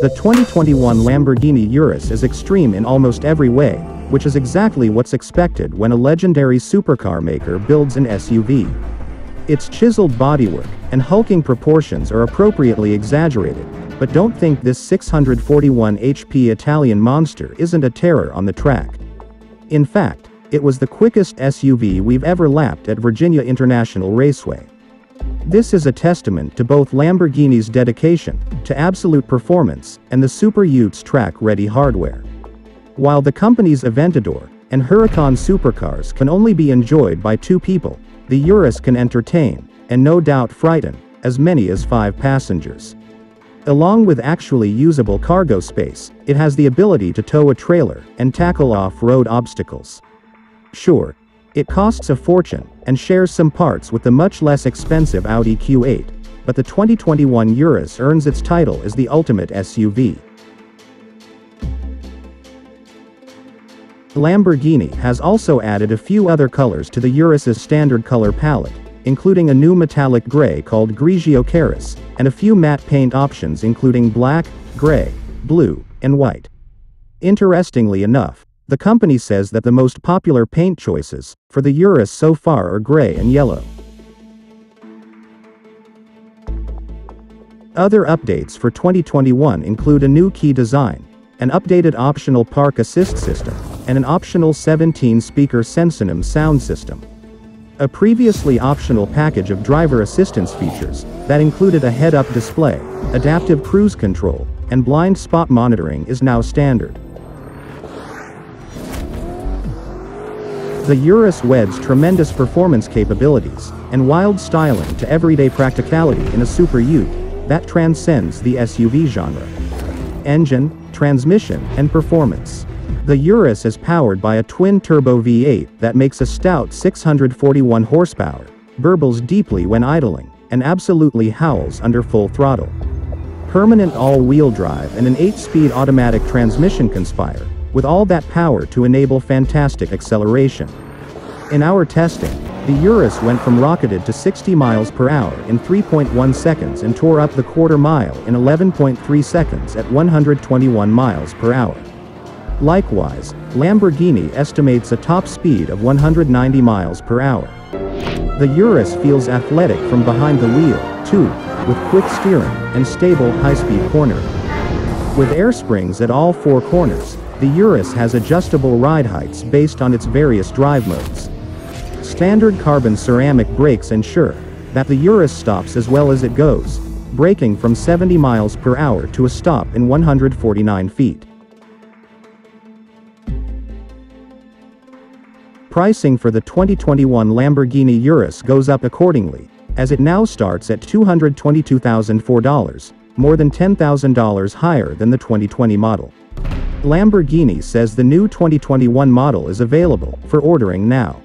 The 2021 Lamborghini Urus is extreme in almost every way, which is exactly what's expected when a legendary supercar maker builds an SUV. Its chiseled bodywork and hulking proportions are appropriately exaggerated, but don't think this 641 HP Italian monster isn't a terror on the track. In fact, it was the quickest SUV we've ever lapped at Virginia International Raceway. This is a testament to both Lamborghini's dedication to absolute performance and the Super Utes track-ready hardware. While the company's Aventador and Huracan supercars can only be enjoyed by two people, the Urus can entertain, and no doubt frighten, as many as five passengers. Along with actually usable cargo space, it has the ability to tow a trailer and tackle off-road obstacles. Sure, it costs a fortune and shares some parts with the much less expensive Audi Q8, but the 2021 Urus earns its title as the ultimate SUV. Lamborghini has also added a few other colors to the Urus's standard color palette, including a new metallic gray called Grigio Keres, and a few matte paint options including black, gray, blue, and white. Interestingly enough, the company says that the most popular paint choices for the Urus so far are gray and yellow. Other updates for 2021 include a new key design, an updated optional park assist system, and an optional 17-speaker Sensonum sound system a previously optional package of driver assistance features that included a head-up display, adaptive cruise control, and blind spot monitoring is now standard. The Urus weds tremendous performance capabilities and wild styling to everyday practicality in a super ute that transcends the SUV genre. Engine, transmission, and performance. The Urus is powered by a twin-turbo V8 that makes a stout 641 horsepower, burbles deeply when idling, and absolutely howls under full throttle. Permanent all-wheel drive and an 8-speed automatic transmission conspire, with all that power to enable fantastic acceleration. In our testing, the Urus went from rocketed to 60 miles per hour in 3.1 seconds and tore up the quarter mile in 11.3 seconds at 121 miles per hour. Likewise, Lamborghini estimates a top speed of 190 miles per hour. The Urus feels athletic from behind the wheel, too, with quick steering and stable high-speed cornering. With air springs at all four corners, the Urus has adjustable ride heights based on its various drive modes. Standard carbon ceramic brakes ensure that the Urus stops as well as it goes, braking from 70 miles per hour to a stop in 149 feet. Pricing for the 2021 Lamborghini Urus goes up accordingly, as it now starts at $222,004, more than $10,000 higher than the 2020 model. Lamborghini says the new 2021 model is available for ordering now.